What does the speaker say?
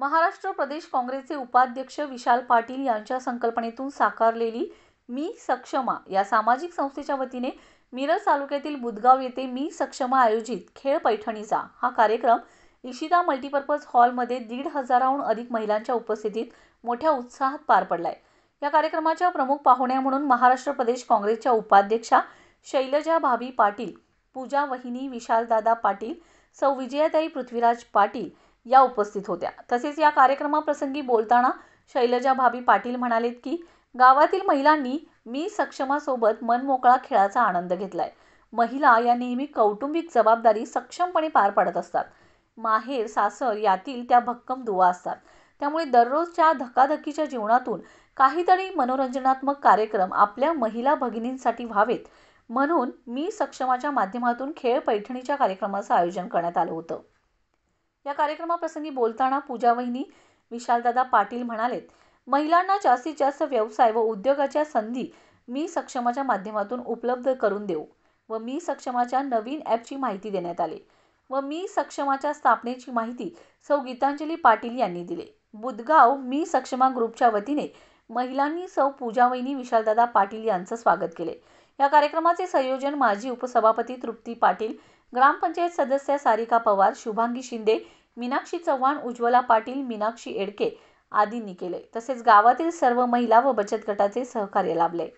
महाराष्ट्र प्रदेश काँग्रेसचे उपाध्यक्ष विशाल पाटील यांच्या संकल्पनेतून साकारलेली मी सक्षमा या सामाजिक संस्थेच्या वतीने मिरज तालुक्यातील बुदगाव येथे मी सक्षमा आयोजित खेळ पैठणीचा हा कार्यक्रम इशिता मल्टीपर्पज हॉलमध्ये दीड हजाराहून अधिक महिलांच्या उपस्थितीत मोठ्या उत्साहात पार पडलाय. या कार्यक्रमाच्या प्रमुख पाहुण्या म्हणून महाराष्ट्र प्रदेश काँग्रेसच्या उपाध्यक्षा शैलजा भाभी पाटील पूजा वहिनी विशालदादा पाटील सौ विजयाताई पृथ्वीराज पाटील या उपस्थित होत्या. तसेच या कार्यक्रमाप्रसंगी बोलताना शैलजा भाभी पाटील म्हणालेत की गावातील महिलांनी मी सक्षमासोबत मनमोकळा खेळाचा आनंद घेतलाय. महिला या नेहमी कौटुंबिक जबाबदारी सक्षमपणे पार पाडत असतात. माहेर सासर यातील त्या भक्कम दुवा असतात. त्यामुळे दररोजच्या धकाधकीच्या जीवनातून काहीतरी मनोरंजनात्मक कार्यक्रम आपल्या महिला भगिनींसाठी व्हावेत. म्हणून मी सक्षमाच्या माध्यमातून खेळ पैठणीच्या कार्यक्रमाचं आयोजन करण्यात आलं होतं. या कार्यक्रमाप्रसंगी बोलताना पूजा वहिनी विशालदादा पाटील म्हणालेत महिलांना जास्तीत जास्त व्यवसाय व उद्योगाच्या संधी मी सक्षमाच्या माध्यमातून उपलब्ध करून देऊ व मी सक्षमाच्या नवीन ॲपची माहिती देण्यात आली व मी सक्षमाच्या स्थापनेची माहिती सौ गीतांजली पाटील यांनी दिली. बुदगाव मी सक्षमा ग्रुपच्या वतीने महिलांनी सौ पूजावहिनी विशालदादा पाटील यांचं स्वागत केले. या कार्यक्रमाचे संयोजन माजी उपसभापती तृप्ती पाटील ग्रामपंचायत सदस्या सारिका पवार शुभांगी शिंदे मीनाक्षी चव्हाण उज्ज्वला पाटील मीनाक्षी एडके आदींनी केले. तसेच गावातील सर्व महिला व बचत गटाचे सहकार्य लाभले.